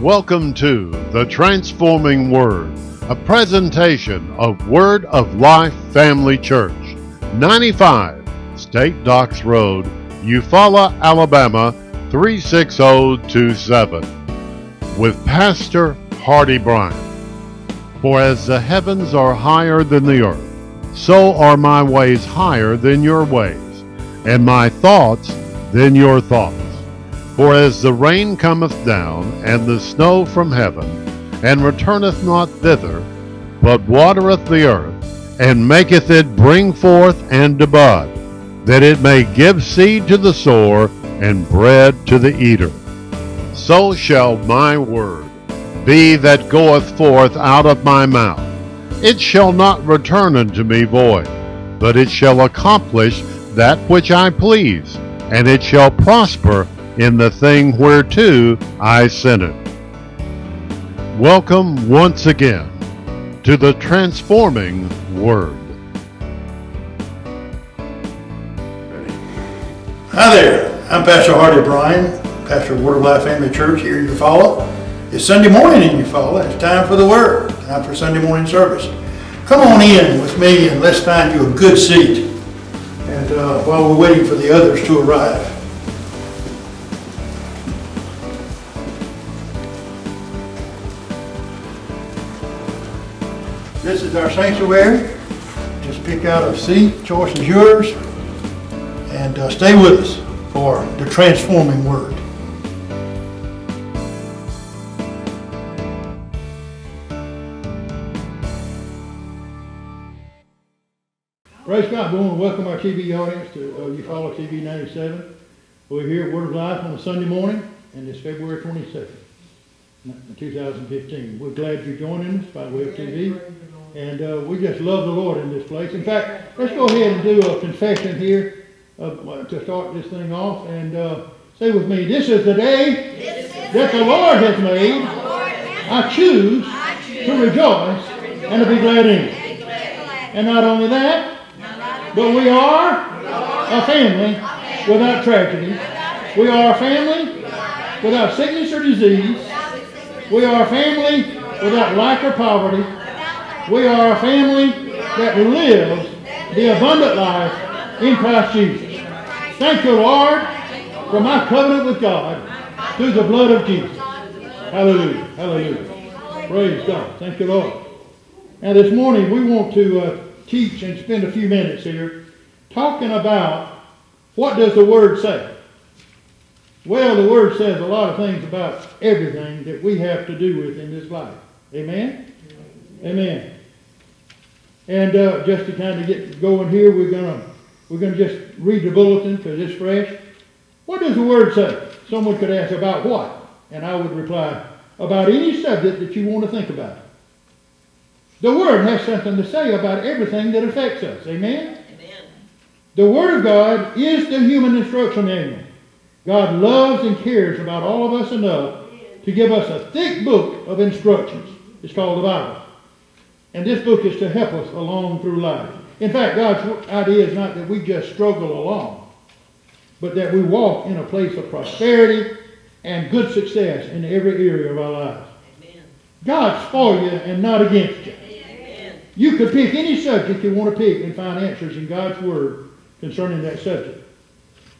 Welcome to The Transforming Word, a presentation of Word of Life Family Church, 95 State Docks Road, Eufaula, Alabama 36027, with Pastor Hardy Bryan. For as the heavens are higher than the earth, so are my ways higher than your ways, and my thoughts than your thoughts. For as the rain cometh down, and the snow from heaven, and returneth not thither, but watereth the earth, and maketh it bring forth and to bud, that it may give seed to the sower, and bread to the eater. So shall my word be that goeth forth out of my mouth. It shall not return unto me void, but it shall accomplish that which I please, and it shall prosper in the thing whereto I sent it. Welcome once again to the transforming Word. Hi there, I'm Pastor Hardy Bryan, pastor of Word of Life Family Church here in Eufaula. It's Sunday morning in Eufaula. It's time for the Word, time for Sunday morning service. Come on in with me and let's find you a good seat. And uh, while we're waiting for the others to arrive. This is our sanctuary. Just pick out a seat, choice is yours. And uh, stay with us for the transforming word. Praise God. We want to welcome our TV audience to uh, Eufaula TV 97. We're here at Word of Life on a Sunday morning, and it's February 22nd, 2015. We're glad you're joining us by way of TV. And uh, we just love the Lord in this place. In fact, let's go ahead and do a confession here uh, to start this thing off. And uh, say with me, this is the day that the Lord has made. I choose to rejoice and to be glad in it. And not only that, but we are a family without tragedy. We are a family without sickness or disease. We are a family without lack or poverty. We are a family that lives the abundant life in Christ Jesus. Thank you, Lord, for my covenant with God through the blood of Jesus. Hallelujah. Hallelujah. Praise God. Thank you, Lord. Now, this morning we want to uh, teach and spend a few minutes here talking about what does the Word say? Well, the Word says a lot of things about everything that we have to do with in this life. Amen? Amen. And uh, just to kind of get going here, we're gonna we're gonna just read the bulletin because it's fresh. What does the word say? Someone could ask about what, and I would reply about any subject that you want to think about. The word has something to say about everything that affects us. Amen. Amen. The word of God is the human instruction manual. God loves and cares about all of us enough to give us a thick book of instructions. It's called the Bible. And this book is to help us along through life. In fact, God's idea is not that we just struggle along, but that we walk in a place of prosperity and good success in every area of our lives. Amen. God's for you and not against you. Amen. You could pick any subject you want to pick and find answers in God's Word concerning that subject.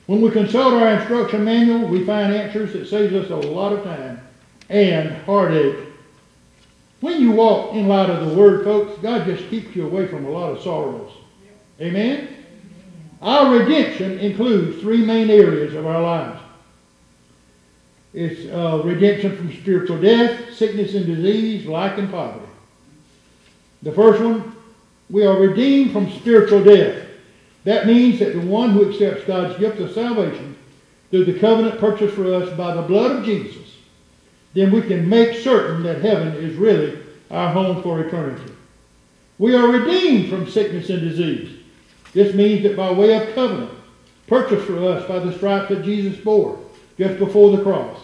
When we consult our instruction manual, we find answers that saves us a lot of time and heartache when you walk in light of the Word, folks, God just keeps you away from a lot of sorrows. Amen? Our redemption includes three main areas of our lives. It's uh, redemption from spiritual death, sickness and disease, lack and poverty. The first one, we are redeemed from spiritual death. That means that the one who accepts God's gift of salvation through the covenant purchased for us by the blood of Jesus then we can make certain that heaven is really our home for eternity. We are redeemed from sickness and disease. This means that by way of covenant, purchased for us by the stripes that Jesus bore just before the cross,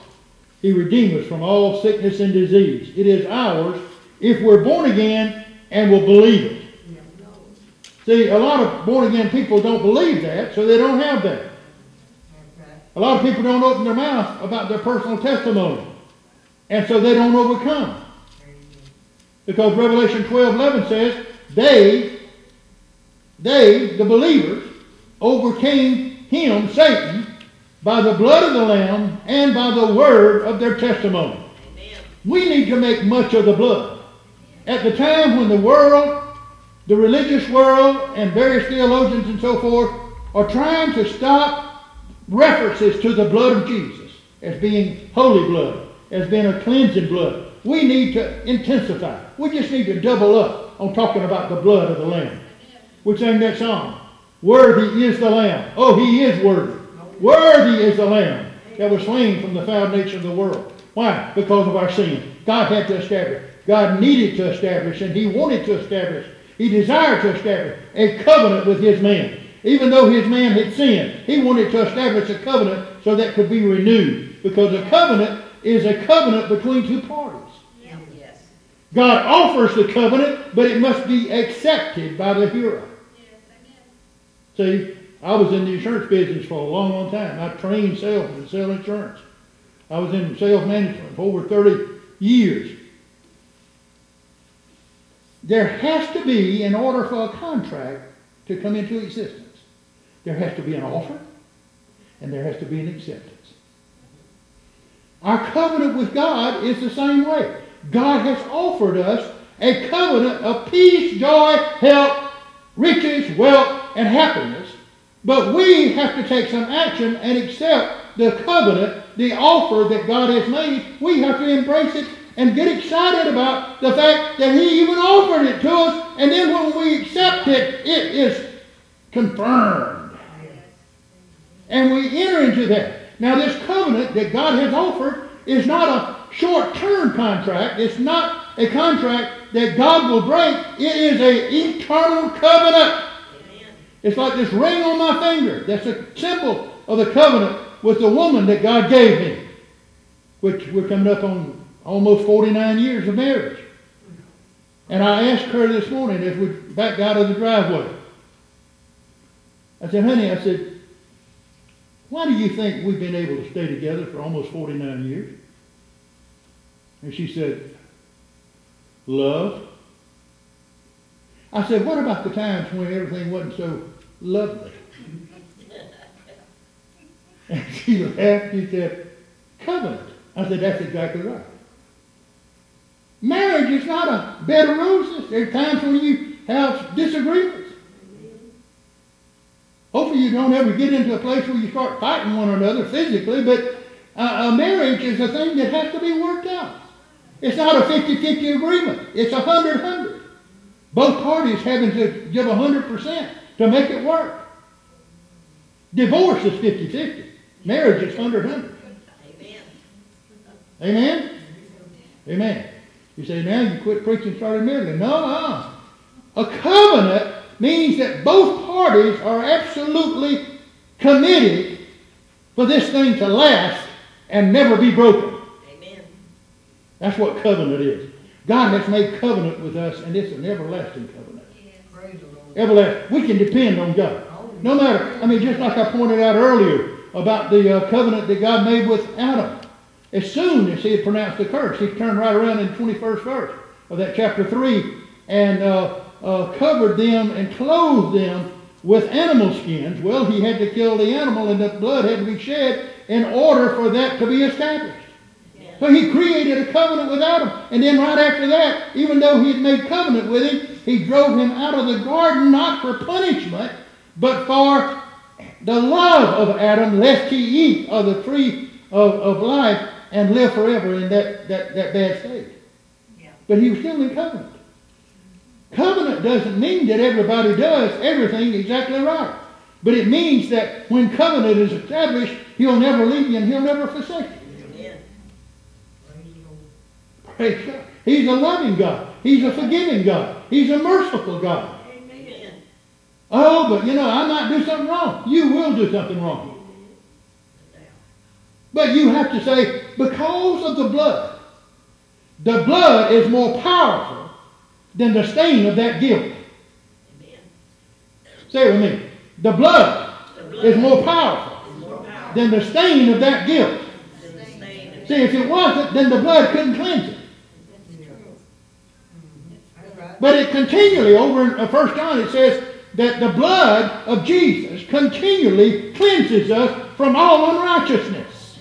He redeemed us from all sickness and disease. It is ours if we're born again and will believe it. See, a lot of born again people don't believe that, so they don't have that. A lot of people don't open their mouth about their personal testimony. And so they don't overcome. Because Revelation 12 11 says, they, they, the believers, overcame him, Satan, by the blood of the Lamb and by the word of their testimony. Amen. We need to make much of the blood. At the time when the world, the religious world, and various theologians and so forth are trying to stop references to the blood of Jesus as being holy blood, as being a cleansing blood, we need to intensify. We just need to double up on talking about the blood of the Lamb. We sang that song. Worthy is the Lamb. Oh, he is worthy. Worthy is the Lamb that was slain from the foundation of the world. Why? Because of our sin. God had to establish. God needed to establish, and He wanted to establish. He desired to establish a covenant with His man. Even though His man had sinned, He wanted to establish a covenant so that could be renewed. Because a covenant is a covenant between two parties. God offers the covenant, but it must be accepted by the hearer. See, I was in the insurance business for a long, long time. I trained salesmen to sell insurance. I was in sales management for over 30 years. There has to be, in order for a contract to come into existence, there has to be an offer and there has to be an acceptance. Our covenant with God is the same way. God has offered us a covenant of peace, joy, health, riches, wealth, and happiness. But we have to take some action and accept the covenant, the offer that God has made. We have to embrace it and get excited about the fact that He even offered it to us. And then when we accept it, it is confirmed. And we enter into that. Now, this covenant that God has offered is not a short term contract. It's not a contract that God will break. It is an eternal covenant. It's like this ring on my finger. That's a symbol of the covenant with the woman that God gave me, which we're coming up on almost 49 years of marriage. And I asked her this morning as we backed out of the driveway. I said, honey, I said, why do you think we've been able to stay together for almost 49 years? And she said, Love. I said, What about the times when everything wasn't so lovely? and she laughed. She said, Covenant. I said, That's exactly right. Marriage is not a bed of roses. There are times when you have disagreements. Hopefully you don't ever get into a place where you start fighting one another physically, but a marriage is a thing that has to be worked out. It's not a 50-50 agreement. It's a 100-100. Both parties having to give 100% to make it work. Divorce is 50-50. Marriage is 100-100. Amen. Amen? Amen. You say, now you quit preaching started marriage. No, no. A covenant means that both parties are absolutely committed for this thing to last and never be broken. Amen. That's what covenant is. God has made covenant with us, and it's an everlasting covenant. Everlasting. We can depend on God. No matter, I mean, just like I pointed out earlier about the uh, covenant that God made with Adam. As soon as he had pronounced the curse, he turned right around in the 21st verse of that chapter 3 and uh, uh, covered them and clothed them with animal skins. Well, he had to kill the animal and the blood had to be shed in order for that to be established. So he created a covenant with Adam. And then right after that, even though he had made covenant with him, he drove him out of the garden not for punishment, but for the love of Adam, lest he eat of the tree of, of life and live forever in that, that, that bad state. Yeah. But he was still in covenant. Covenant doesn't mean that everybody does everything exactly right. But it means that when covenant is established, he'll never leave you and he'll never forsake you. Amen. Praise God. He's a loving God. He's a forgiving God. He's a merciful God. Amen. Oh, but you know, I might do something wrong. You will do something wrong. But you have to say, because of the blood, the blood is more powerful than the stain of that guilt. Amen. Say it with me. The blood, the blood is more powerful, more powerful than the stain of that guilt. See, if it wasn't, then the blood couldn't cleanse it. But it continually, over in uh, First John, it says that the blood of Jesus continually cleanses us from all unrighteousness.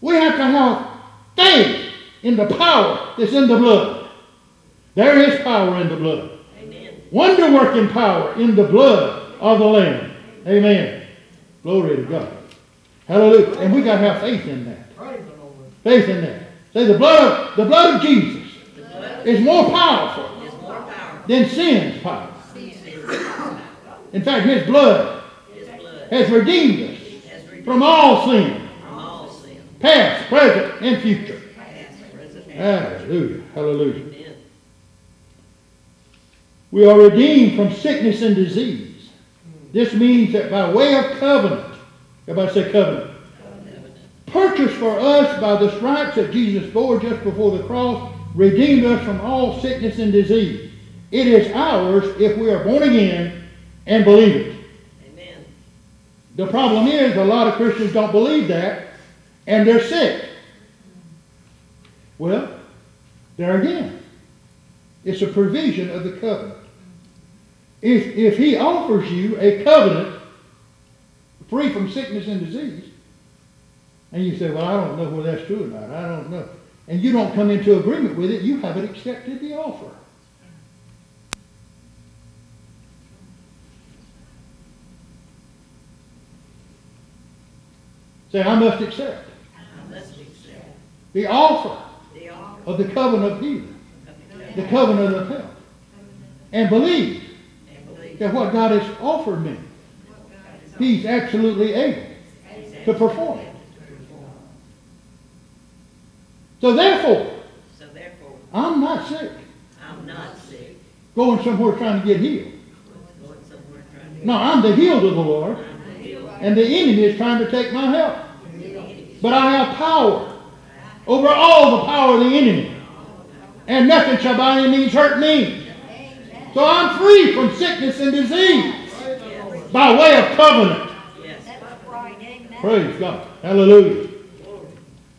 We have to have faith in the power that's in the blood. There is power in the blood. Wonder working power in the blood of the Lamb. Amen. Glory to God. Hallelujah. And we got to have faith in that. Faith in that. Say the blood of, the blood of Jesus is more powerful than sin's power. In fact, his blood has redeemed us from all sin, past, present, and future. Hallelujah. Hallelujah. We are redeemed from sickness and disease. This means that by way of covenant, everybody say covenant, purchased for us by the stripes that Jesus bore just before the cross, redeemed us from all sickness and disease. It is ours if we are born again and believe it. Amen. The problem is a lot of Christians don't believe that and they're sick. Well, there again, it's a provision of the covenant. If, if he offers you a covenant free from sickness and disease, and you say, well, I don't know whether that's true or not, I don't know, and you don't come into agreement with it, you haven't accepted the offer. Say, I must accept. I must accept. The offer, the offer of the covenant of healing, the covenant of health, and believe that what God has offered me, He's absolutely able to perform it. So therefore, so therefore, I'm not sick. I'm not sick. Going somewhere trying to get healed. No, I'm the healed of the Lord. And the enemy is trying to take my health. But I have power over all the power of the enemy. And nothing shall by any means hurt me. So I'm free from sickness and disease by way of covenant. Praise God. Hallelujah.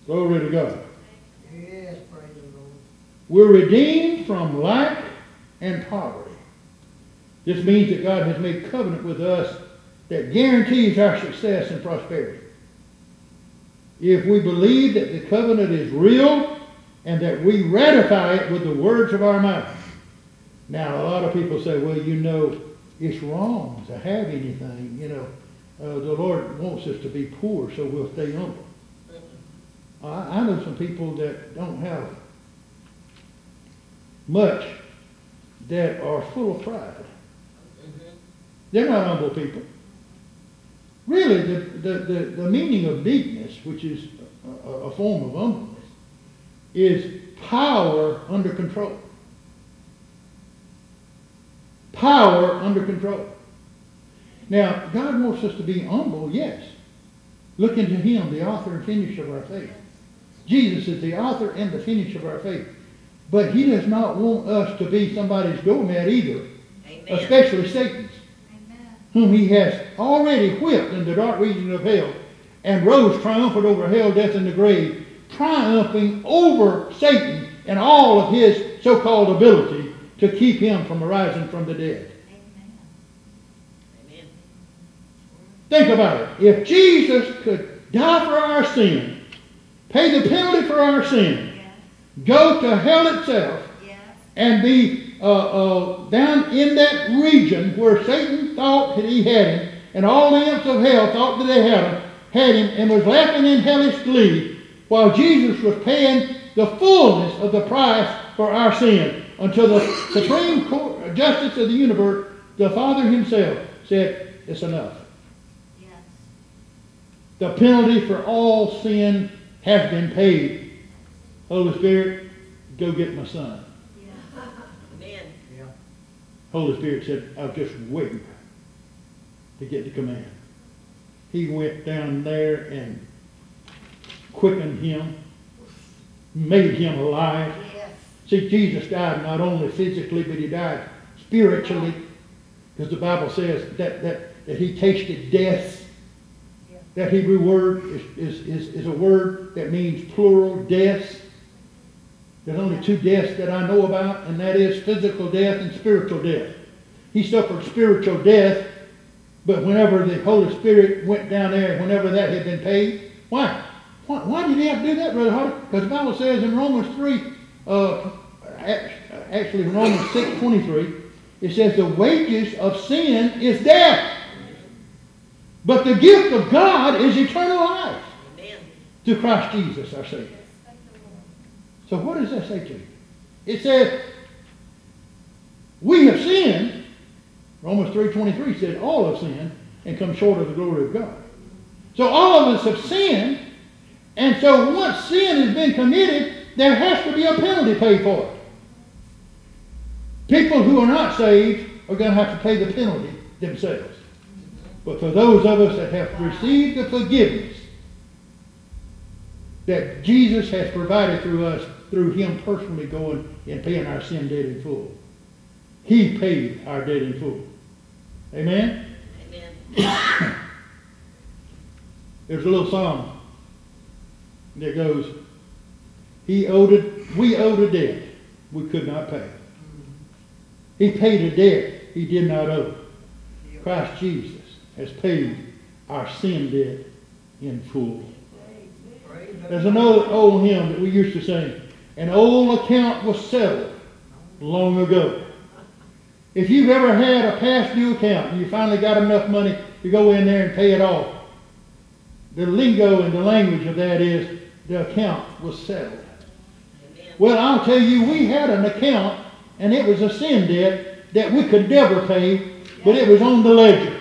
Glory to God. We're redeemed from lack and poverty. This means that God has made covenant with us that guarantees our success and prosperity. If we believe that the covenant is real and that we ratify it with the words of our mouth. Now, a lot of people say, well, you know, it's wrong to have anything. You know, uh, the Lord wants us to be poor, so we'll stay humble. I, I know some people that don't have much that are full of pride. They're not humble people. Really, the, the, the, the meaning of meekness, which is a, a form of humbleness, is power under control. Power under control. Now, God wants us to be humble, yes. Look into Him, the author and finisher of our faith. Jesus is the author and the finisher of our faith. But He does not want us to be somebody's doormat either, Amen. especially Satan's whom he has already whipped in the dark region of hell, and rose triumphant over hell, death, and the grave, triumphing over Satan and all of his so-called ability to keep him from arising from the dead. Amen. Think about it. If Jesus could die for our sin, pay the penalty for our sin, go to hell itself, and be uh, uh, down in that region where Satan thought that he had him, and all the imps of hell thought that they had him, had him, and was laughing in hellish glee, while Jesus was paying the fullness of the price for our sin, until the supreme court, justice of the universe, the Father Himself, said, "It's enough." Yes. The penalty for all sin has been paid. Holy Spirit, go get my son. Holy Spirit said, I was just waiting to get the command. He went down there and quickened him, made him alive. Yes. See, Jesus died not only physically, but he died spiritually. Because the Bible says that, that, that he tasted death That Hebrew word is, is, is, is a word that means plural death. There's only two deaths that I know about, and that is physical death and spiritual death. He suffered spiritual death, but whenever the Holy Spirit went down there, whenever that had been paid, why? Why, why did he have to do that, Brother Hardy? Because the Bible says in Romans 3, uh, actually Romans 6, 23, it says the wages of sin is death. But the gift of God is eternal life through Christ Jesus, our Savior. So what does that say to you? It says, we have sinned. Romans 3.23 said all have sinned and come short of the glory of God. So all of us have sinned. And so once sin has been committed, there has to be a penalty paid for it. People who are not saved are going to have to pay the penalty themselves. But for those of us that have received the forgiveness that Jesus has provided through us, through Him personally going and paying our sin debt in full, He paid our debt in full. Amen? Amen. There's a little song that goes, He owed it, we owed a debt we could not pay. He paid a debt he did not owe. Christ Jesus has paid our sin debt in full. There's another old hymn that we used to sing. An old account was settled long ago. If you've ever had a past due account and you finally got enough money to go in there and pay it off, the lingo and the language of that is the account was settled. Well, I'll tell you, we had an account and it was a sin debt that we could never pay, but it was on the ledger.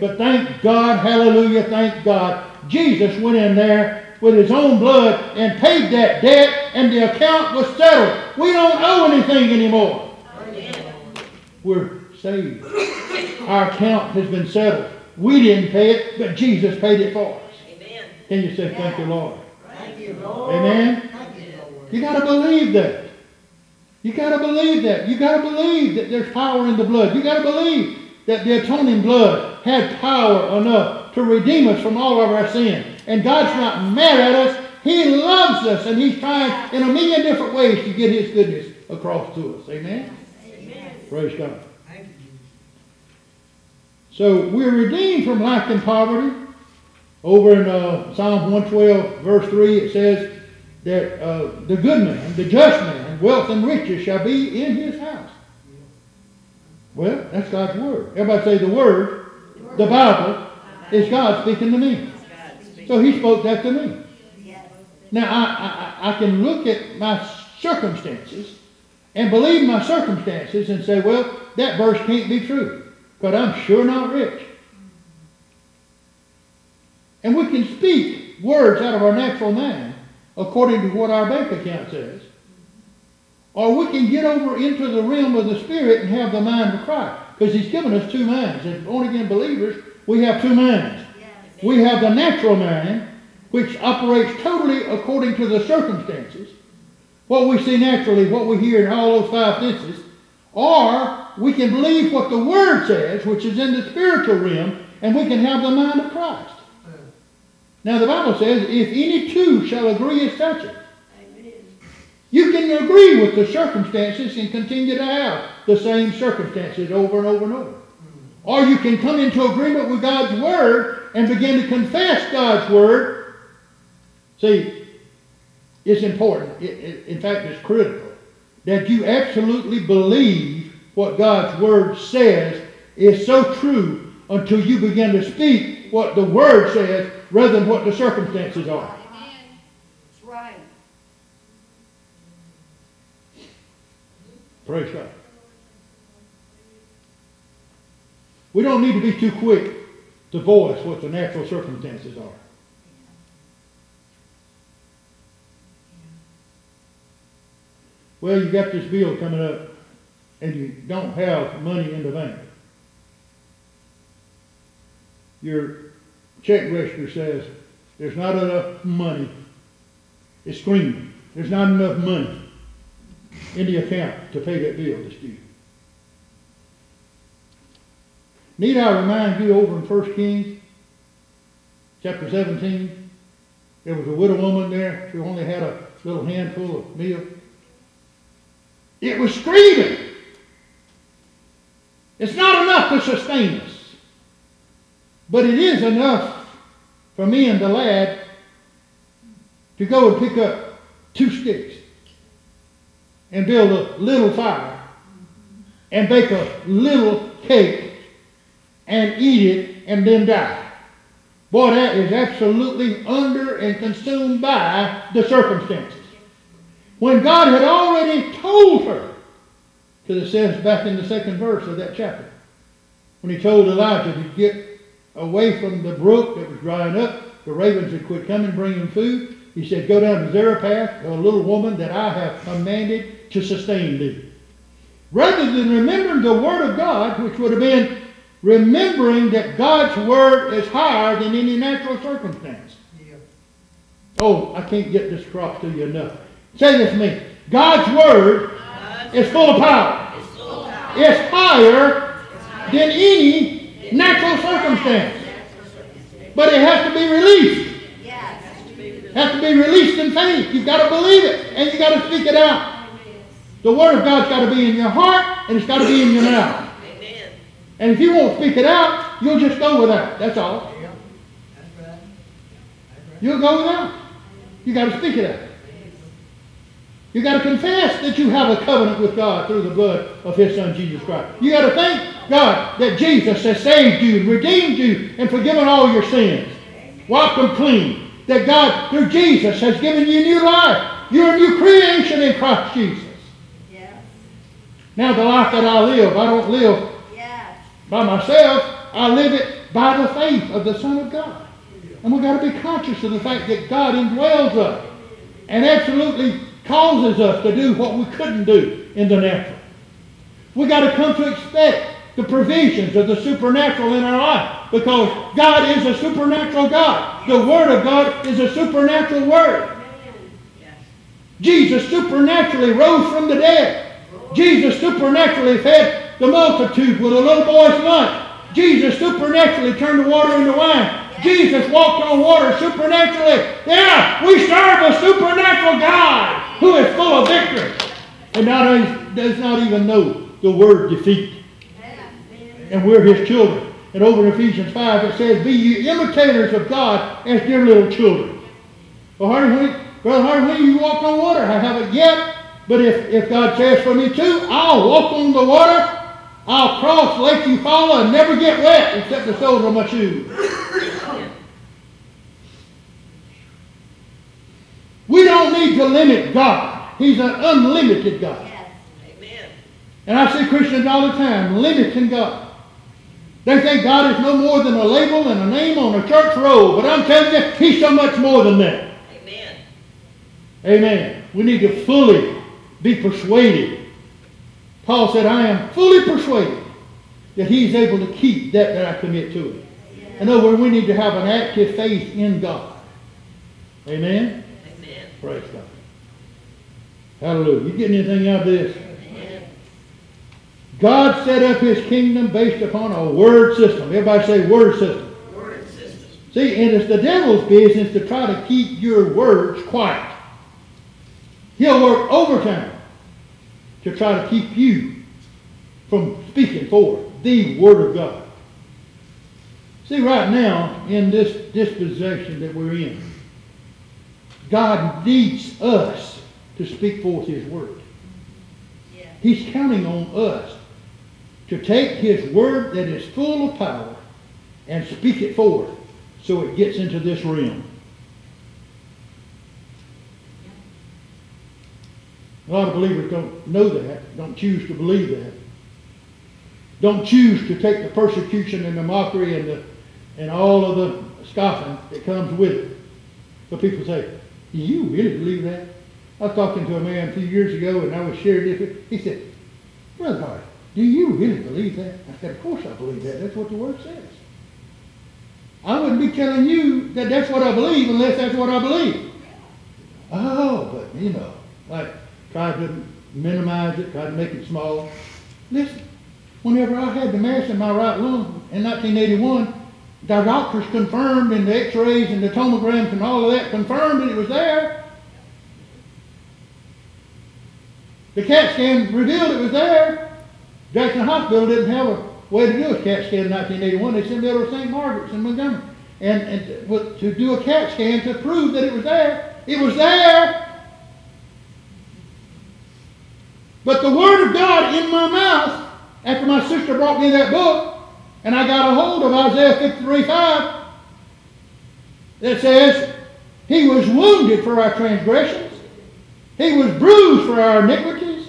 But thank God, hallelujah, thank God, Jesus went in there with his own blood and paid that debt, and the account was settled. We don't owe anything anymore. We're saved. Our account has been settled. We didn't pay it, but Jesus paid it for us. Amen. Can you say thank you, Lord? Thank you, Lord. Amen. You got to believe that. You got to believe that. You got to believe that there's power in the blood. You got to believe that the atoning blood had power enough to redeem us from all of our sin. And God's not mad at us. He loves us, and He's trying in a million different ways to get His goodness across to us. Amen? Amen. Praise God. So we're redeemed from lack and poverty. Over in uh, Psalm 112, verse 3, it says that uh, the good man, the just man, wealth and riches shall be in his house. Well, that's God's word. Everybody say the word, the Bible, is God speaking to me. So he spoke that to me. Now, I, I, I can look at my circumstances and believe my circumstances and say, well, that verse can't be true because I'm sure not rich. And we can speak words out of our natural mind according to what our bank account says. Or we can get over into the realm of the Spirit and have the mind of Christ. Because He's given us two minds. As born again believers, we have two minds. We have the natural mind, which operates totally according to the circumstances. What we see naturally, what we hear in all those five senses. Or we can believe what the Word says, which is in the spiritual realm, and we can have the mind of Christ. Now the Bible says, if any two shall agree as touching, you can agree with the circumstances and continue to have the same circumstances over and over and over. Or you can come into agreement with God's Word and begin to confess God's Word. See, it's important. It, it, in fact, it's critical that you absolutely believe what God's Word says is so true until you begin to speak what the Word says rather than what the circumstances are. Praise God. We don't need to be too quick to voice what the natural circumstances are. Well, you got this bill coming up and you don't have money in the bank. Your check register says there's not enough money. It's screaming. There's not enough money in the account to pay that bill that's due. Need I remind you over in 1 Kings chapter 17. There was a widow woman there. She only had a little handful of meal. It was screaming. It's not enough to sustain us. But it is enough for me and the lad to go and pick up two sticks and build a little fire and bake a little cake and eat it and then die. Boy, that is absolutely under and consumed by the circumstances. When God had already told her, because it says back in the second verse of that chapter, when he told Elijah to get away from the brook that was drying up, the ravens had quit coming bringing food. He said, Go down to Zarephath, a little woman that I have commanded to sustain thee. Rather than remembering the Word of God, which would have been remembering that God's Word is higher than any natural circumstance. Yeah. Oh, I can't get this across to you enough. Say this to me. God's Word is full of power. It's, full of power. it's higher than any natural circumstance. But it has to be released. It has to be released in faith. You've got to believe it and you've got to speak it out. The Word of God's got to be in your heart and it's got to be in your mouth. Amen. And if you won't speak it out, you'll just go without. That's all. You'll go without. You got to speak it out. You got to confess that you have a covenant with God through the blood of His Son Jesus Christ. You got to thank God that Jesus has saved you, and redeemed you, and forgiven all your sins, wiped them clean. That God, through Jesus, has given you new life. You're a new creation in Christ Jesus. Now the life that I live, I don't live yes. by myself. I live it by the faith of the Son of God. And we've got to be conscious of the fact that God indwells us and absolutely causes us to do what we couldn't do in the natural. We've got to come to expect the provisions of the supernatural in our life because God is a supernatural God. The Word of God is a supernatural Word. Jesus supernaturally rose from the dead. Jesus supernaturally fed the multitude with a little boy's lunch. Jesus supernaturally turned the water into wine. Jesus walked on water supernaturally. Yeah, we serve a supernatural God who is full of victory and not only does not even know the word defeat. And we're his children. And over in Ephesians 5 it says, Be ye imitators of God as dear little children. Well, Hardy, when, Brother Hardy, when you walk on water, I haven't yet. But if, if God says for me too, I'll walk on the water. I'll cross Lake Eufaula and never get wet except the soles of my shoes. We don't need to limit God. He's an unlimited God. Yes. Amen. And I see Christians all the time limiting God. They think God is no more than a label and a name on a church roll. But I'm telling you, He's so much more than that. Amen. Amen. We need to fully be persuaded. Paul said, I am fully persuaded that He's able to keep that that I commit to Him. In other words, we need to have an active faith in God. Amen. Amen. Praise God. Hallelujah. You getting anything out of this? God set up his kingdom based upon a word system. Everybody say word system. Word system. See, and it's the devil's business to try to keep your words quiet. He'll work overtime to try to keep you from speaking forth the word of God. See, right now, in this disposition that we're in, God needs us to speak forth His word. Yeah. He's counting on us to take His word that is full of power and speak it forth so it gets into this realm. A lot of believers don't know that, don't choose to believe that. Don't choose to take the persecution and the mockery and, the, and all of the scoffing that comes with it. But people say, do you really believe that? I was talking to a man a few years ago and I was sharing this. He said, Brother do you really believe that? I said, Of course I believe that. That's what the Word says. I wouldn't be telling you that that's what I believe unless that's what I believe. Oh, but you know, like try to minimize it, try to make it small. Listen, whenever I had the mass in my right lung in 1981, The doctors confirmed and the x-rays and the tomograms and all of that confirmed that it was there. The CAT scan revealed it was there. Jackson Hospital didn't have a way to do a CAT scan in 1981. They sent it over to St. Margaret's in Montgomery. And, and to, to do a CAT scan to prove that it was there. It was there. But the Word of God in my mouth, after my sister brought me that book, and I got a hold of Isaiah 53 5, that says, He was wounded for our transgressions, He was bruised for our iniquities,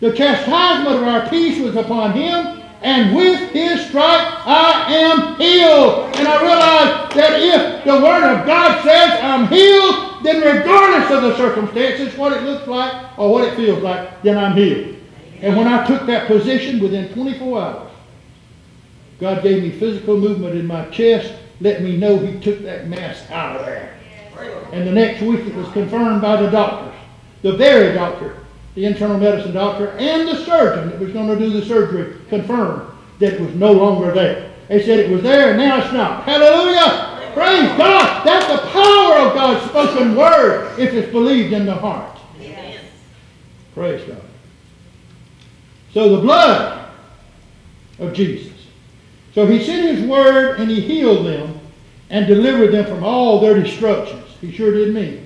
the chastisement of our peace was upon Him, and with his stripe I am healed. And I realize that if the Word of God says I'm healed, then regardless of the circumstances, what it looks like or what it feels like, then I'm healed. And when I took that position within 24 hours, God gave me physical movement in my chest, let me know He took that mass out of there. And the next week it was confirmed by the doctors, the very doctor the internal medicine doctor, and the surgeon that was going to do the surgery confirmed that it was no longer there. They said it was there and now it's not. Hallelujah! Praise God! That's the power of God's spoken word if it's believed in the heart. Yes. Praise God. So the blood of Jesus. So he sent his word and he healed them and delivered them from all their destructions. He sure did me.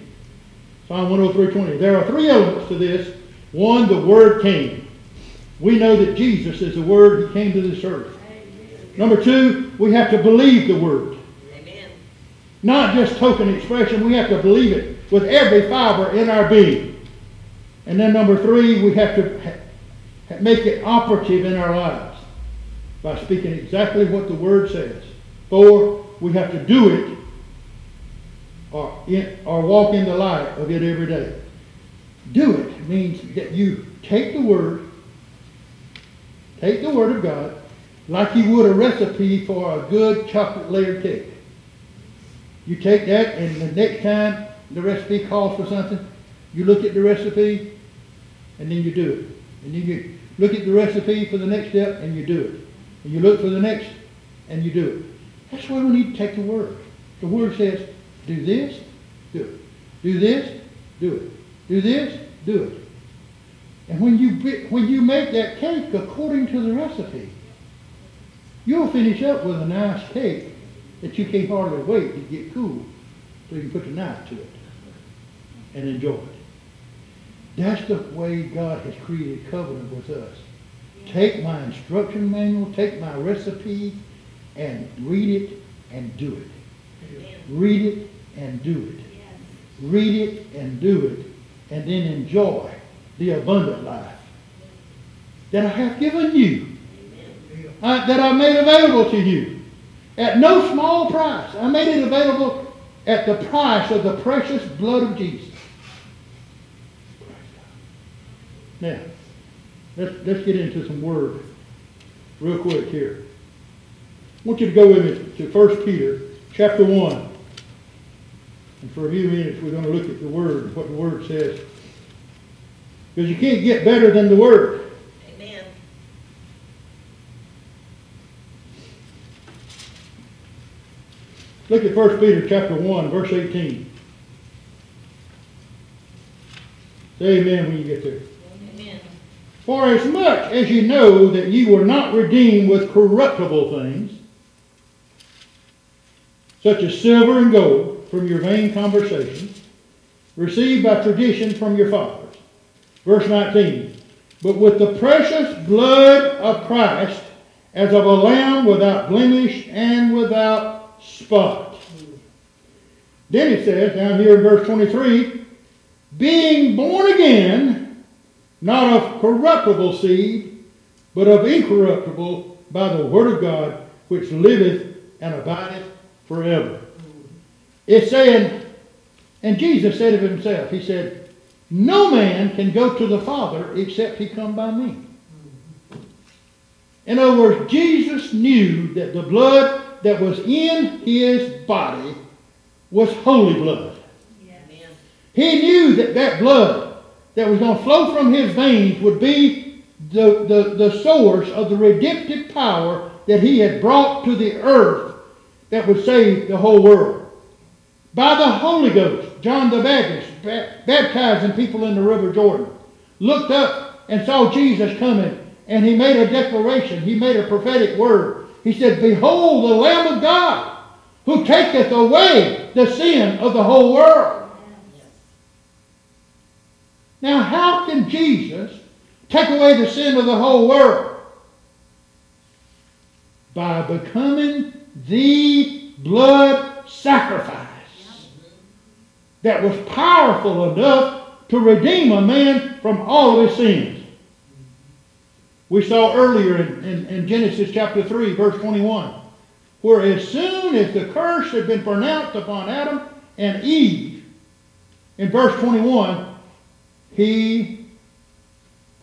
Psalm 103.20. There are three elements to this one, the Word came. We know that Jesus is the Word. He came to this earth. Number two, we have to believe the Word. Not just token expression. We have to believe it with every fiber in our being. And then number three, we have to make it operative in our lives by speaking exactly what the Word says. Four, we have to do it or, in, or walk in the light of it every day. Do it means that you take the Word, take the Word of God, like you would a recipe for a good chocolate layered cake. You take that, and the next time the recipe calls for something, you look at the recipe, and then you do it. And then you look at the recipe for the next step, and you do it. And you look for the next, and you do it. That's why we need to take the Word. The Word says, do this, do it. Do this, do it. Do this, do it. And when you, when you make that cake according to the recipe, you'll finish up with a nice cake that you can't hardly wait to get cool so you can put the knife to it and enjoy it. That's the way God has created covenant with us. Take my instruction manual, take my recipe, and read it and do it. Read it and do it. Read it and do it and then enjoy the abundant life that I have given you, uh, that I made available to you at no small price. I made it available at the price of the precious blood of Jesus. Now, let's, let's get into some word real quick here. I want you to go with me to 1 Peter chapter 1. And for a few minutes, we're going to look at the Word, what the Word says. Because you can't get better than the Word. Look at 1 Peter chapter 1, verse 18. Say amen when you get there. Amen. For as much as you know that ye were not redeemed with corruptible things, such as silver and gold, from your vain conversations, received by tradition from your fathers. Verse 19. But with the precious blood of Christ, as of a lamb without blemish and without spot. Then it says down here in verse 23, being born again, not of corruptible seed, but of incorruptible by the word of God, which liveth and abideth forever. It's saying, and Jesus said of himself, he said, no man can go to the Father except he come by me. In other words, Jesus knew that the blood that was in his body was holy blood. He knew that that blood that was going to flow from his veins would be the, the, the source of the redemptive power that he had brought to the earth that would save the whole world. By the Holy Ghost, John the Baptist, baptizing people in the River Jordan, looked up and saw Jesus coming, and he made a declaration. He made a prophetic word. He said, Behold the Lamb of God, who taketh away the sin of the whole world. Now, how can Jesus take away the sin of the whole world? By becoming the blood sacrifice that was powerful enough to redeem a man from all of his sins. We saw earlier in, in, in, Genesis chapter 3, verse 21, where as soon as the curse had been pronounced upon Adam and Eve, in verse 21, he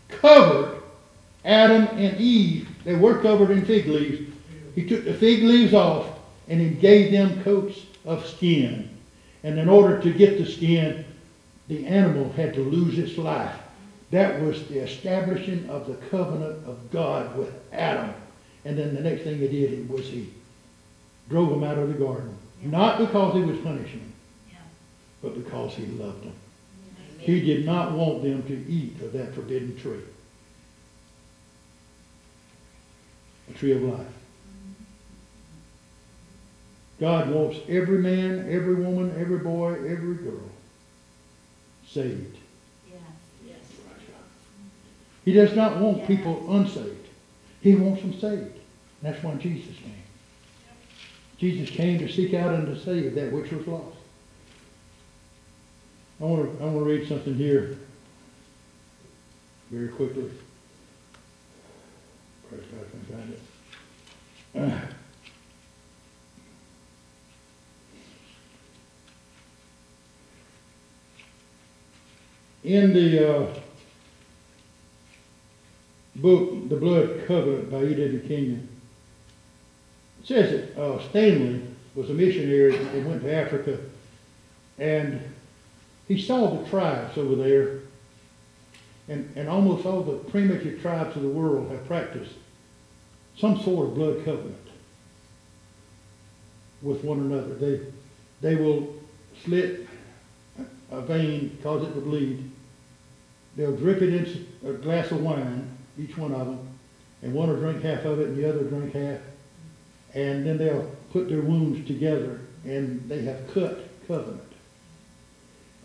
covered Adam and Eve. They were covered in fig leaves. He took the fig leaves off and he gave them coats of skin. And in order to get the skin, the animal had to lose its life. That was the establishing of the covenant of God with Adam. And then the next thing he did was he drove him out of the garden. Not because he was punishing him, but because he loved them. He did not want them to eat of that forbidden tree. A tree of life. God wants every man, every woman, every boy, every girl saved. He does not want people unsaved. He wants them saved. And that's why Jesus came. Jesus came to seek out and to save that which was lost. I want to I want to read something here very quickly. Praise God, I can find it. in the uh, book, The Blood Covenant by E.W. Kenyon, it says that uh, Stanley was a missionary and went to Africa, and he saw the tribes over there, and, and almost all the primitive tribes of the world have practiced some sort of blood covenant with one another. They, they will slit a vein, cause it to bleed. They'll drip it in a glass of wine, each one of them, and one will drink half of it and the other drink half. And then they'll put their wounds together and they have cut covenant.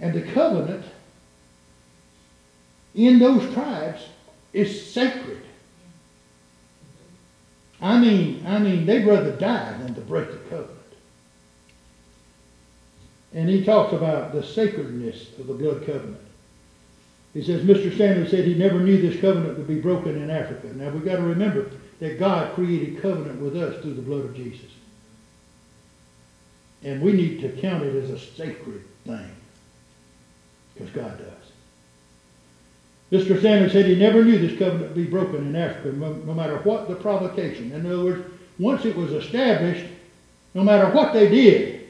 And the covenant in those tribes is sacred. I mean, I mean, they'd rather die than to break the covenant. And he talks about the sacredness of the blood covenant. He says, Mr. Stanley said he never knew this covenant would be broken in Africa. Now we've got to remember that God created covenant with us through the blood of Jesus. And we need to count it as a sacred thing because God does. Mr. Stanley said he never knew this covenant would be broken in Africa, no matter what the provocation. In other words, once it was established, no matter what they did,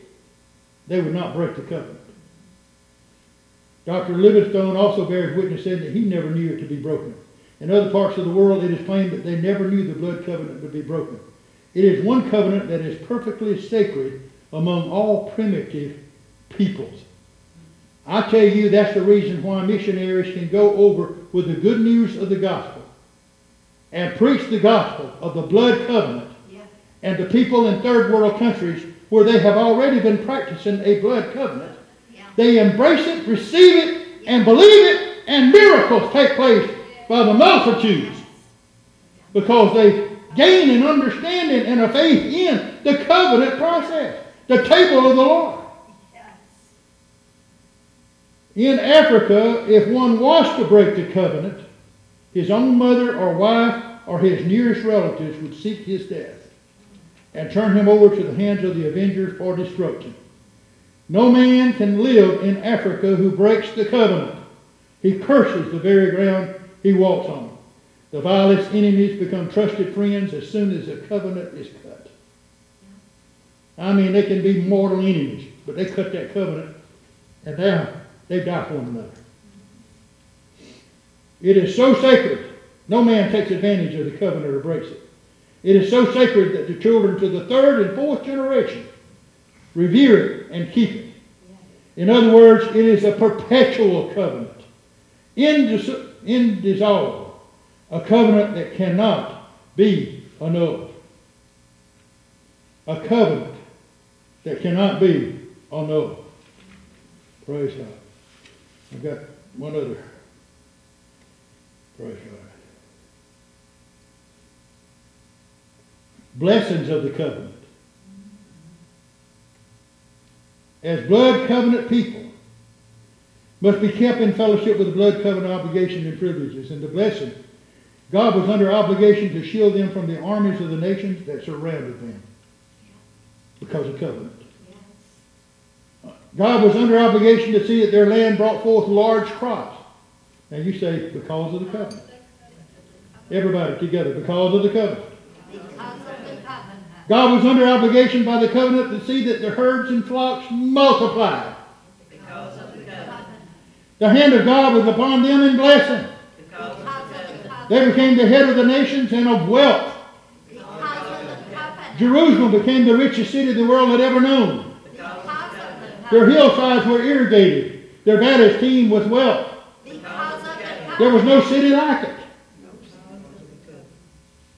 they would not break the covenant. Dr. Livingstone also bears witness saying that he never knew it to be broken. In other parts of the world, it is claimed that they never knew the blood covenant would be broken. It is one covenant that is perfectly sacred among all primitive peoples. I tell you, that's the reason why missionaries can go over with the good news of the gospel and preach the gospel of the blood covenant yeah. and the people in third world countries where they have already been practicing a blood covenant. They embrace it, receive it, and believe it, and miracles take place by the multitudes because they gain an understanding and a faith in the covenant process, the table of the Lord. In Africa, if one was to break the covenant, his own mother or wife or his nearest relatives would seek his death and turn him over to the hands of the avengers for destruction. No man can live in Africa who breaks the covenant. He curses the very ground he walks on. The vilest enemies become trusted friends as soon as the covenant is cut. I mean, they can be mortal enemies, but they cut that covenant, and now they die for one another. It is so sacred, no man takes advantage of the covenant or breaks it. It is so sacred that the children to the third and fourth generation revere it and keep it. In other words, it is a perpetual covenant, indis- indissoluble, a covenant that cannot be annulled. A covenant that cannot be annulled. Praise God. I've got one other. Praise God. Blessings of the covenant. As blood covenant people, must be kept in fellowship with the blood covenant obligations and privileges. And the blessing, God was under obligation to shield them from the armies of the nations that surrounded them because of covenant. God was under obligation to see that their land brought forth large crops. Now you say, because of the covenant. Everybody together, because of the covenant. Because of the covenant. God was under obligation by the covenant to see that the herds and flocks multiplied. Because of the covenant. The hand of God was upon them in blessing. Because of the. They became the head of the nations and of wealth. Because of the. Jerusalem became the richest city the world had ever known. Their hillsides were irrigated. Their valleys teemed with wealth. Because of the. There was no city like it.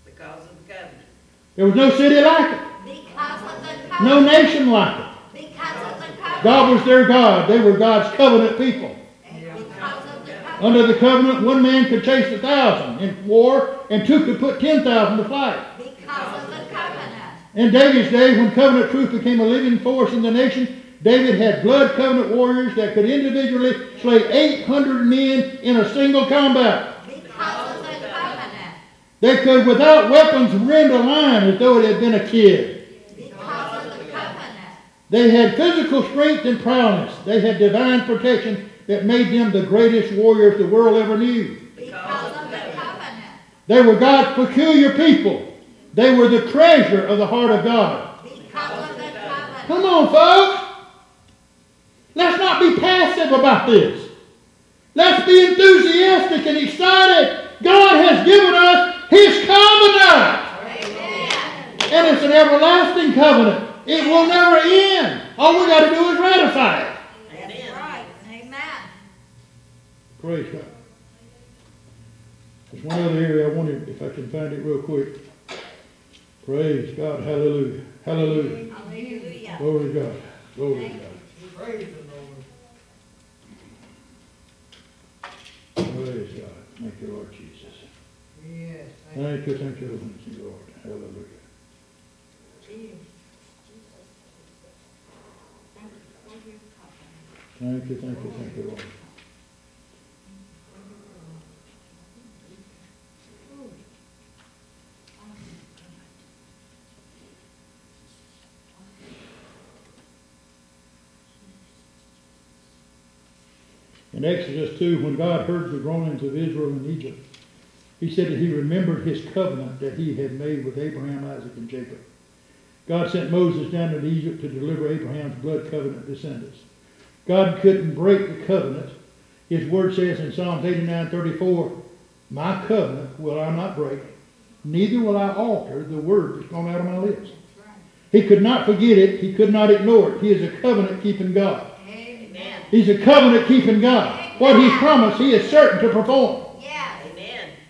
Because of the covenant. There was no city like it. Because of the covenant. No nation like it. Because of the covenant. God was their God. They were God's covenant people. Because of the covenant. Under the covenant, one man could chase a thousand in war, and two could put ten thousand to flight. Because of the covenant. In David's day, when covenant truth became a living force in the nation, David had blood covenant warriors that could individually slay 800 men in a single combat. Because of the covenant. They could, without weapons, rend a lion as though it had been a kid. They had physical strength and prowess. They had divine protection that made them the greatest warriors the world ever knew. They were God's peculiar people. They were the treasure of the heart of God. Come on, folks. Let's not be passive about this. Let's be enthusiastic and excited. God has given us His covenant. Amen. And it's an everlasting covenant. It will never end. All we got to do is ratify it. That's right. Amen. Praise God. There's one other area I wanted, if I can find it real quick. Praise God. Hallelujah. Hallelujah. Hallelujah. Glory to God. Glory to God. Praise God. Thank you, Lord Jesus. Yes. Thank you, thank you, Lord. Hallelujah. Thank you, thank you, thank you, Lord. In Exodus 2, when God heard the groanings of Israel in Egypt, he said that he remembered his covenant that he had made with Abraham, Isaac, and Jacob. God sent Moses down to Egypt to deliver Abraham's blood covenant descendants. God couldn't break the covenant. His word says in Psalms 89 34, My covenant will I not break, neither will I alter the word that's gone out of my lips. He could not forget it, he could not ignore it. He is a covenant keeping God. Amen. He's a covenant keeping God. What he's promised, he is certain to perform.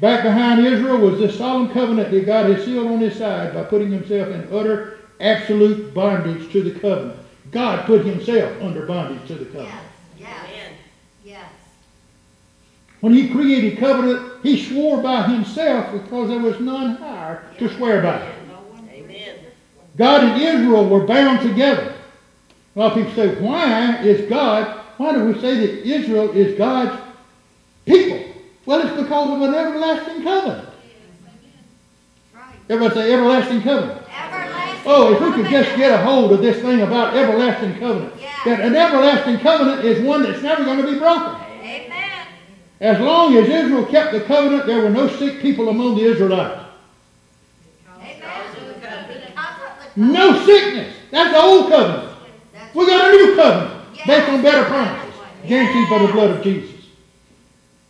Yes. Amen. Back behind Israel was this solemn covenant that God had sealed on his side by putting himself in utter, absolute bondage to the covenant. God put himself under bondage to the covenant. Yes. Yes. Yes. When he created covenant, he swore by himself because there was none higher to swear by. Amen. God and Israel were bound together. A lot of people say, why is God, why do we say that Israel is God's people? Well, it's because of an everlasting covenant. Everybody say everlasting covenant. Everlasting. Oh, if we could just get a hold of this thing about everlasting covenant. That an everlasting covenant is one that's never going to be broken. Amen. As long as Israel kept the covenant, there were no sick people among the Israelites. Amen. Because of the covenant. No sickness. That's the old covenant. We got a new covenant Yes. based on better promises, guaranteed by the blood of Jesus.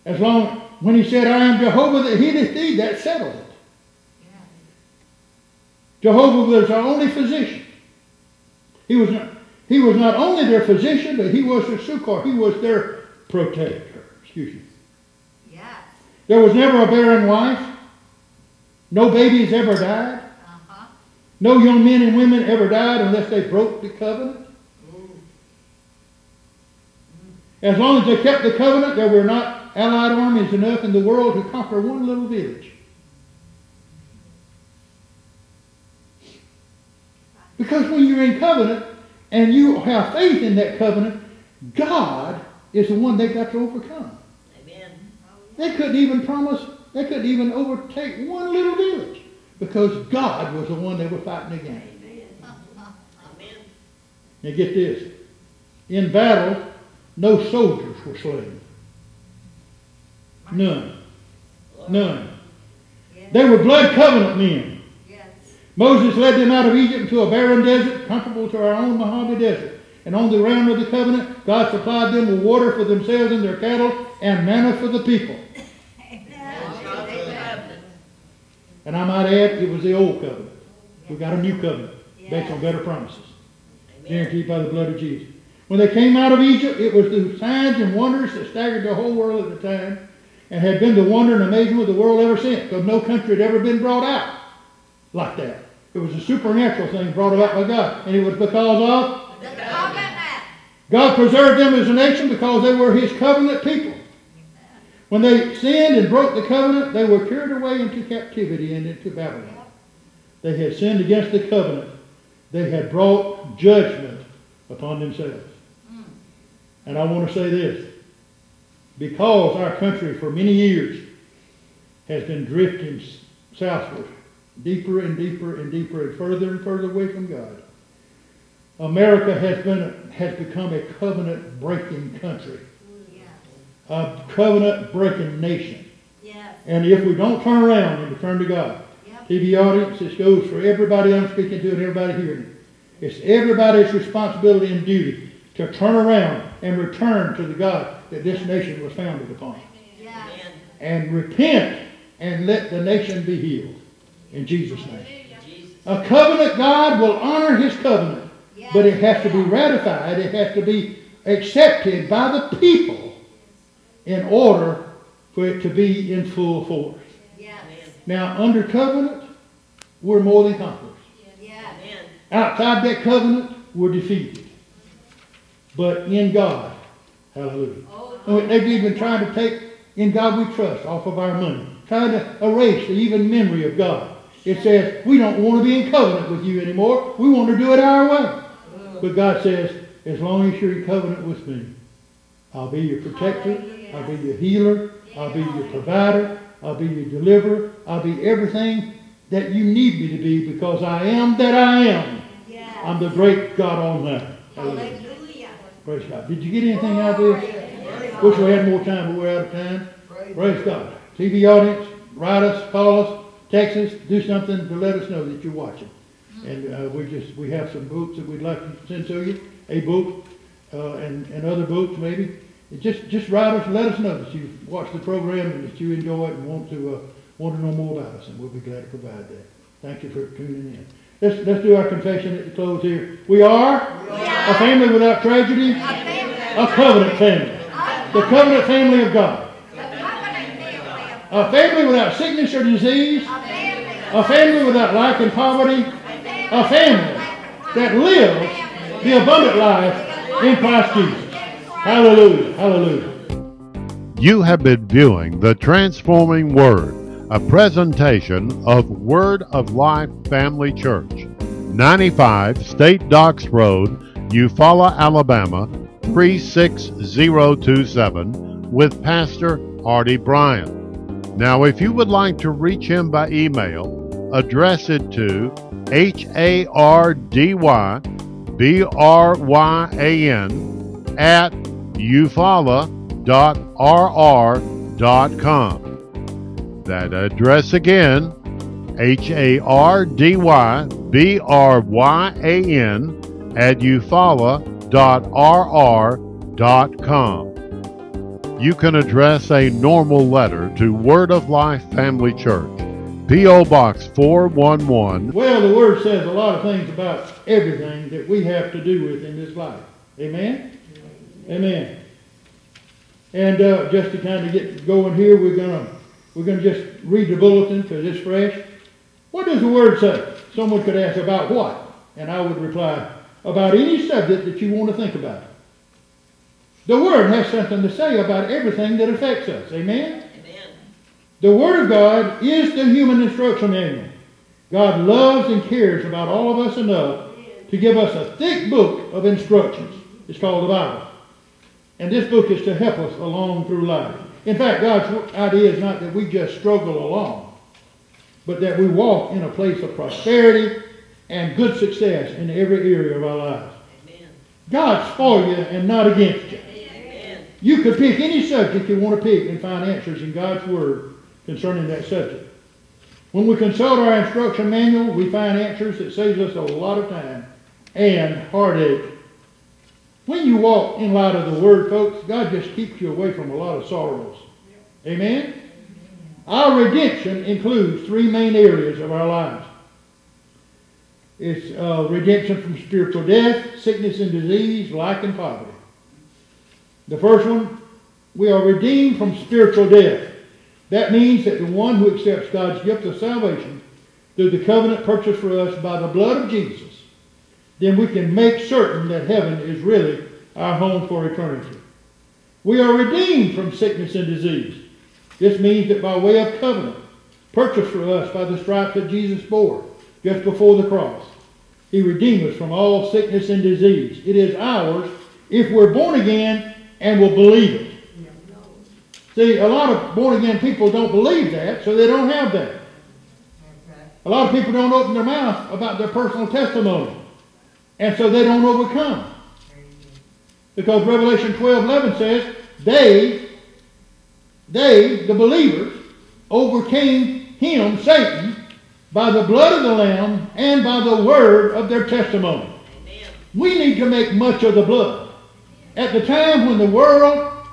As long when he said, "I am Jehovah," that he did that settled it. Jehovah was our only physician. He was not, he was not only their physician, but he was their succor. He was their protector. Excuse me. Yes. There was never a barren wife. No babies ever died. Uh-huh. No young men and women ever died unless they broke the covenant. As long as they kept the covenant, there were not allied armies enough in the world to conquer one little village. Because when you're in covenant and you have faith in that covenant, God is the one they've got to overcome. Amen. They couldn't even promise, they couldn't even overtake one little village because God was the one they were fighting against. Amen. Now get this. In battle, no soldiers were slain. None. None. They were blood covenant men. Moses led them out of Egypt into a barren desert, comparable to our own Mojave Desert. And on the ground of the covenant, God supplied them with water for themselves and their cattle, and manna for the people. And I might add, it was the old covenant. We got a new covenant based on better promises, guaranteed by the blood of Jesus. When they came out of Egypt, it was the signs and wonders that staggered the whole world at the time, and had been the wonder and amazement of the world ever since, because no country had ever been brought out like that. It was a supernatural thing brought about by God, and it was because of. God preserved them as a nation because they were His covenant people. When they sinned and broke the covenant, they were carried away into captivity and into Babylon. They had sinned against the covenant. They had brought judgment upon themselves. And I want to say this. Because our country for many years has been drifting southward, deeper and deeper and deeper and further and further away from God, America has been has become a covenant breaking country, Yes. a covenant breaking nation. Yes. And if we don't turn around and turn to God, Yep. TV audience, this goes for everybody I'm speaking to and everybody hearing. It's everybody's responsibility and duty to turn around and return to the God that this nation was founded upon. And repent and let the nation be healed. In Jesus' name. A covenant God will honor his covenant, but it has to be ratified, it has to be accepted by the people in order for it to be in full force. Now, under covenant, we're more than conquerors. Outside that covenant, we're defeated. But in God, hallelujah. Oh, they've even tried to take in God we trust off of our money, trying to erase the even memory of God. It says, we don't want to be in covenant with you anymore. We want to do it our way. But God says, as long as you're in covenant with me, I'll be your protector, I'll be your healer, I'll be your provider, I'll be your deliverer, I'll be everything that you need me to be because I am that I am. I'm the great God Almighty. Hallelujah. Praise God. Did you get anything out of this? Wish we had more time, but we're out of time. Praise God. TV audience, write us, call us, text us, do something to let us know that you're watching. And uh, we just we have some books that we'd like to send to you, a book, uh, and and other books maybe. And just just write us let us know that you watched the program and that you enjoy it and want to uh, want to know more about us, and we'll be glad to provide that. Thank you for tuning in. Let's let's do our confession at the close here. We are a family without tragedy, a covenant family, the covenant family of God. A family without sickness or disease. a family. A family without lack and poverty. A family that lives the abundant life in Christ Jesus. Hallelujah. Hallelujah. You have been viewing The Transforming Word, a presentation of Word of Life Family Church, 95 State Docks Road, Eufaula, Alabama, 36027, with Pastor Hardy Bryan. Now, if you would like to reach him by email, address it to H A R D Y B R Y A N at eufaula.rr.com. That address again, H A R D Y B R Y A N at eufaula.rr.com. You can address a normal letter to Word of Life Family Church, P.O. Box 411, Well, the Word says a lot of things about everything that we have to do with in this life. Amen? Amen. And uh, just to kind of get going here, we're gonna we're gonna just read the bulletin because it's fresh. What does the Word say? Someone could ask about what, and I would reply about any subject that you want to think about. The Word has something to say about everything that affects us. Amen. Amen. The Word of God is the human instruction manual. God loves and cares about all of us enough to give us a thick book of instructions. It's called the Bible. And this book is to help us along through life. In fact, God's idea is not that we just struggle along, but that we walk in a place of prosperity and good success in every area of our lives. Amen. God's for you and not against you. Amen. You could pick any subject you want to pick and find answers in God's Word concerning that subject. When we consult our instruction manual, we find answers that saves us a lot of time and heartache. When you walk in light of the Word, folks, God just keeps you away from a lot of sorrows. Amen? Our redemption includes three main areas of our lives. It's uh, redemption from spiritual death, sickness and disease, lack and poverty. The first one, we are redeemed from spiritual death. That means that the one who accepts God's gift of salvation through the covenant purchased for us by the blood of Jesus, then we can make certain that heaven is really our home for eternity. We are redeemed from sickness and disease. This means that by way of covenant, purchased for us by the stripes that Jesus bore just before the cross, He redeemed us from all sickness and disease. It is ours if we're born again and will believe it. See, a lot of born again people don't believe that, so they don't have that. A lot of people don't open their mouth about their personal testimony, and so they don't overcome. Because Revelation 12 11 says, they, they, the believers, overcame him, Satan, by the blood of the Lamb and by the word of their testimony. Amen. We need to make much of the blood. At the time when the world,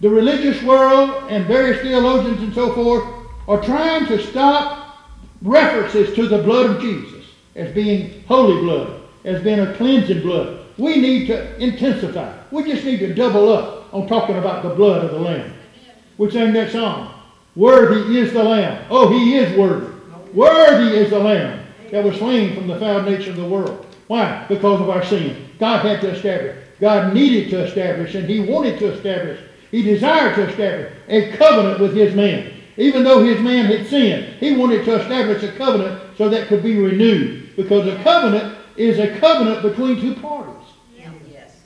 the religious world, and various theologians and so forth are trying to stop references to the blood of Jesus as being holy blood, as being a cleansing blood, we need to intensify. We just need to double up on talking about the blood of the Lamb. We sang that song. Worthy is the Lamb. Oh, he is worthy. Worthy is the Lamb that was slain from the foundation of the world. Why? Because of our sin. God had to establish. God needed to establish, and He wanted to establish. He desired to establish a covenant with His man. Even though His man had sinned, He wanted to establish a covenant so that could be renewed. Because a covenant is a covenant between two parties. Yes.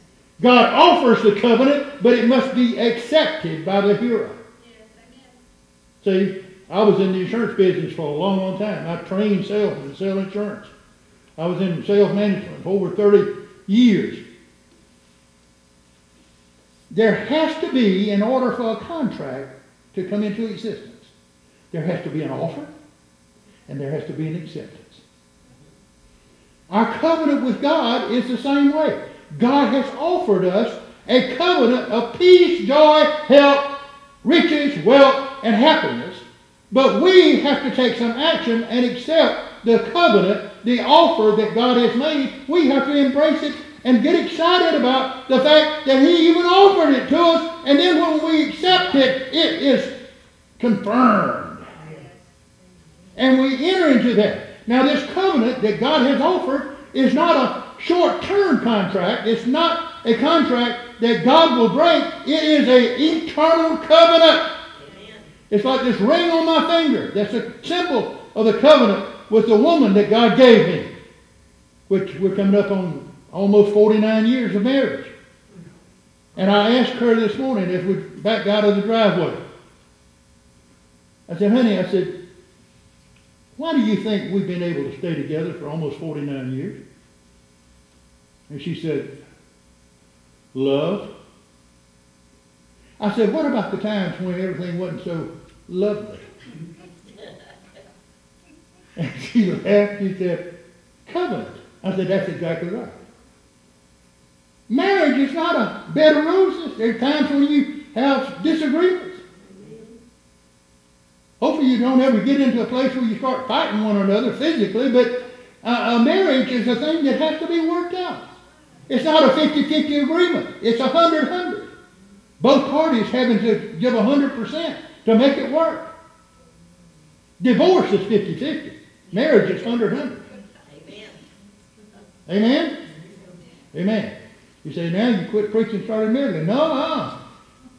God offers the covenant, but it must be accepted by the hearer. See, I was in the insurance business for a long, long time. I trained salesmen to sell insurance. I was in sales management for over 30 years. There has to be, in order for a contract to come into existence, there has to be an offer and there has to be an acceptance. Our covenant with God is the same way. God has offered us a covenant of peace, joy, health, riches, wealth, and happiness. But we have to take some action and accept the covenant, the offer that God has made. We have to embrace it and get excited about the fact that He even offered it to us. And then when we accept it, it is confirmed. And we enter into that. Now, this covenant that God has offered is not a short term contract. It's not a contract that God will break. It is an eternal covenant. It's like this ring on my finger. That's a symbol of the covenant with the woman that God gave me, which we're coming up on almost 49 years of marriage. And I asked her this morning as we backed out of the driveway. I said, honey, I said, why do you think we've been able to stay together for almost 49 years? And she said, love. I said, what about the times when everything wasn't so lovely? And she laughed. She said, covenant. I said, that's exactly right. Marriage is not a bed of roses. There are times when you have disagreements. Hopefully you don't ever get into a place where you start fighting one another physically, but a marriage is a thing that has to be worked out. It's not a 50-50 agreement. It's a 100-100. Both parties having to give 100% to make it work. Divorce is 50-50. Marriage is 100-100. Amen. Amen? Amen. You say, now you quit preaching started marriage. No, uh.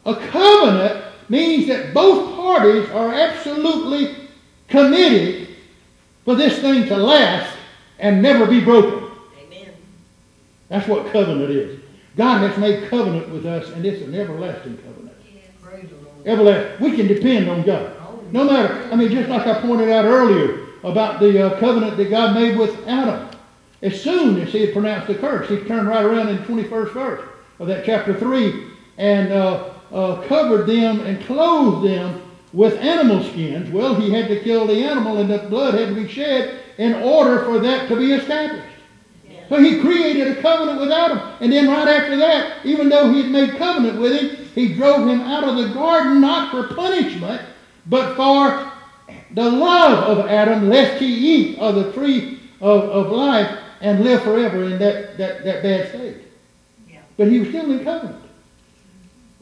A covenant means that both parties are absolutely committed for this thing to last and never be broken. Amen. That's what covenant is. God has made covenant with us, and it's an everlasting covenant. Everlasting. We can depend on God. No matter, I mean, just like I pointed out earlier about the uh, covenant that God made with Adam. As soon as he had pronounced the curse, he turned right around in the 21st verse of that chapter 3 and uh, uh, covered them and clothed them with animal skins. Well, he had to kill the animal and the blood had to be shed in order for that to be established. So he created a covenant with Adam. And then right after that, even though he had made covenant with him, he drove him out of the garden not for punishment, but for the love of Adam, lest he eat of the tree of, of life and live forever in that, that, that bad state. Yeah. But he was still in covenant.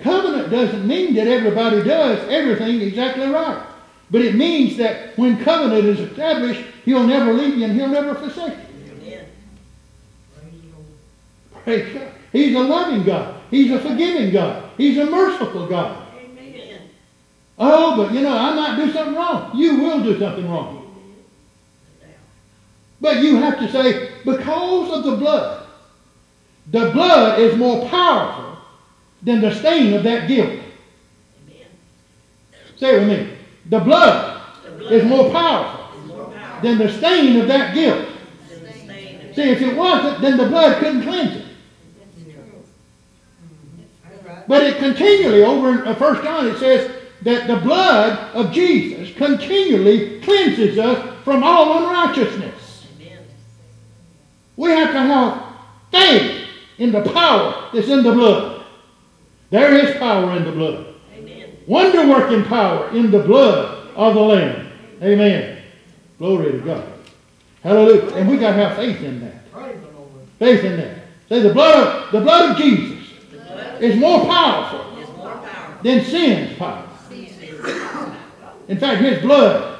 Covenant doesn't mean that everybody does everything exactly right. But it means that when covenant is established, he'll never leave you and he'll never forsake you. Amen. Praise. Praise God. He's a loving God. He's a forgiving God. He's a merciful God. Amen. Oh, but you know, I might do something wrong. You will do something wrong. But you have to say, because of the blood, the blood is more powerful than the stain of that guilt. Amen. Say it with me. The blood The blood is more powerful is more powerful than the stain of that guilt. than the stain of See, if it wasn't, then the blood couldn't cleanse it. That's right. But it continually, over in uh, 1 John, it says that the blood of Jesus continually cleanses us from all unrighteousness. Amen. We have to have faith in the power that's in the blood. There is power in the blood. Amen. Wonder working power in the blood of the Lamb. Amen. Glory to God. Hallelujah. And we got to have faith in that. Faith in that. Say the blood of, the blood of Jesus is more powerful is more powerful than sin's power. than sin's power. In fact, His blood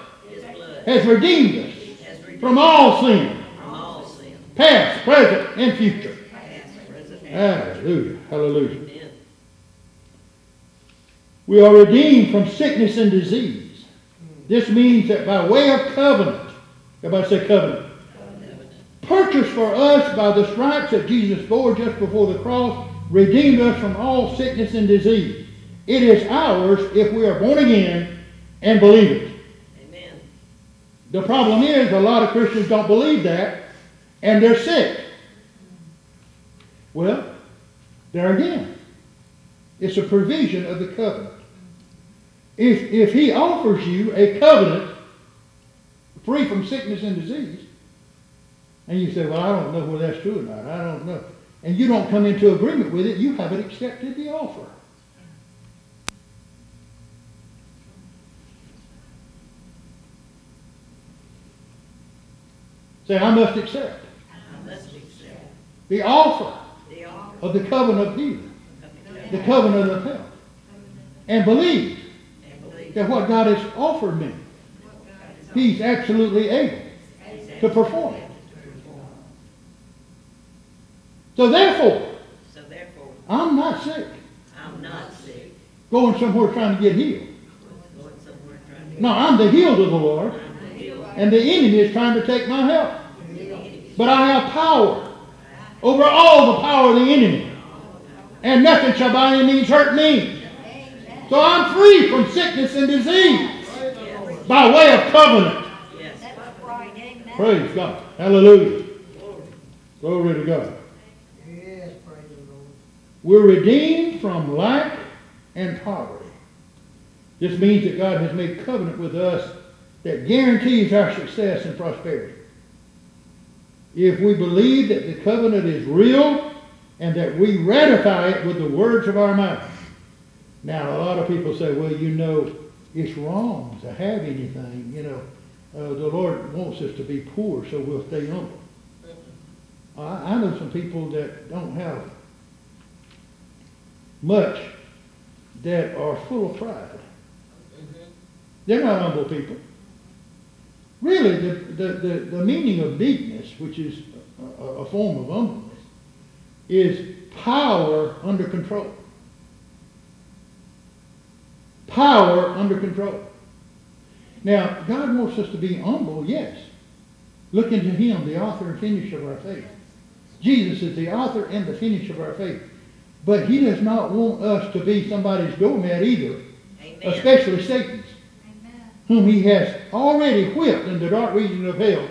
has redeemed us from all sin, from all sin, past, present, and future. past, present, and Hallelujah. Hallelujah. We are redeemed from sickness and disease. This means that by way of covenant, everybody say covenant, purchased for us by the stripes that Jesus bore just before the cross, redeemed us from all sickness and disease. It is ours if we are born again and believe it. Amen. The problem is a lot of Christians don't believe that and they're sick. Well, there again, it's a provision of the covenant. If, if he offers you a covenant free from sickness and disease, and you say, well, I don't know whether that's true or not, I don't know, and you don't come into agreement with it, you haven't accepted the offer. Say, I must accept. I must accept. The offer the offer. of the covenant of healing, the covenant of health, and believe and believe. that what God has offered me, He's absolutely able to perform it. So therefore, So therefore, I'm not sick, I'm not sick, going somewhere trying to get healed. going somewhere trying to No, I'm the healed of the Lord, heal and the enemy is trying to take my health. But I have power over all the power of the enemy, and nothing shall by any means hurt me. So I'm free from sickness and disease by way of covenant. Yes. That's right, amen. Praise God. Hallelujah. Glory to God. Yes, praise the Lord. We're redeemed from lack and poverty. This means that God has made covenant with us that guarantees our success and prosperity. If we believe that the covenant is real and that we ratify it with the words of our mouth. Now, a lot of people say, well, you know, it's wrong to have anything, you know. Uh, the Lord wants us to be poor, so we'll stay humble. I, I know some people that don't have much that are full of pride. Mm-hmm. They're not humble people. Really, the, the, the, the meaning of meekness, which is a, a form of humbleness, is power under control. Power under control. Now, God wants us to be humble, yes. Look into Him, the author and finisher of our faith. Jesus is the author and the finisher of our faith. But He does not want us to be somebody's doormat either, Amen. especially Satan's, Amen. whom He has already whipped in the dark region of hell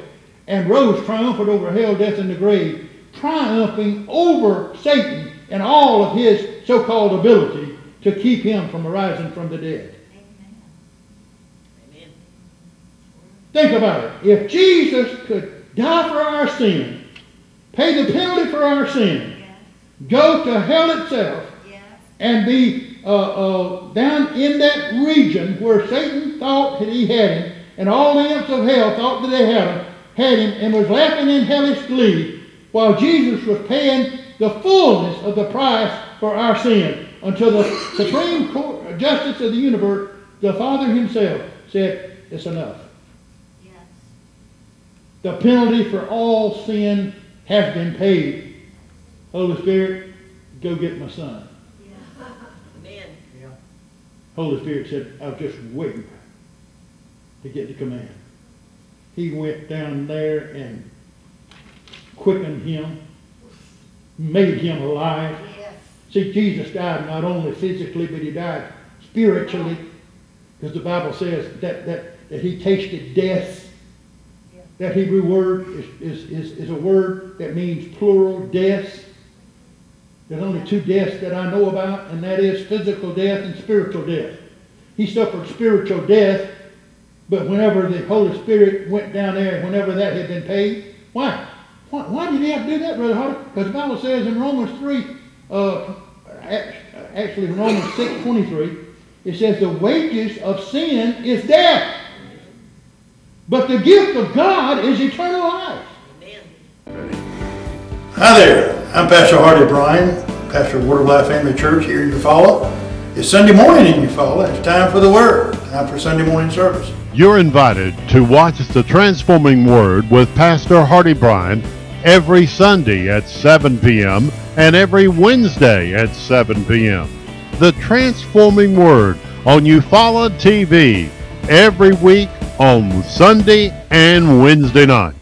and rose triumphant over hell, death, and the grave, triumphing over Satan and all of his so-called ability to keep him from arising from the dead. Amen. Amen. Think about it. If Jesus could die for our sin, pay the penalty for our sin. Go to hell itself, Yes. and be uh, uh, down in that region where Satan thought that he had him, and all the imps of hell thought that they had him, had him, and was laughing in hellish glee, while Jesus was paying the fullness of the price for our sin, until the supreme court, justice of the universe, the Father Himself, said, "It's enough." Yes. The penalty for all sin has been paid. Holy Spirit, go get my son. Amen. Holy Spirit said, I was just waiting to get the command. He went down there and quickened him, made him alive. Yes. See, Jesus died not only physically, but he died spiritually. Because the Bible says that, that, that he tasted death. That Hebrew word is, is, is, is a word that means plural deaths. There's only two deaths that I know about, and that is physical death and spiritual death. He suffered spiritual death, but whenever the Holy Spirit went down there, whenever that had been paid, why? Why, why did he have to do that, Brother Hardy? Because the Bible says in Romans 3, uh, actually Romans 6, 23, it says the wages of sin is death. But the gift of God is eternal life. Hi there, I'm Pastor Hardy Bryan, pastor of Word of Life Family Church here in Eufaula. It's Sunday morning in Eufaula. It's time for the Word, time for Sunday morning service. You're invited to watch the Transforming Word with Pastor Hardy Bryan every Sunday at 7 p.m. and every Wednesday at 7 p.m. The Transforming Word on Eufaula TV every week on Sunday and Wednesday night.